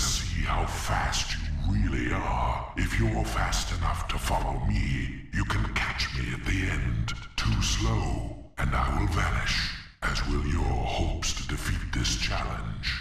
see how fast you really are. If you're fast enough to follow me, you can catch me at the end. Too slow, and I will vanish, as will your hopes to defeat this challenge.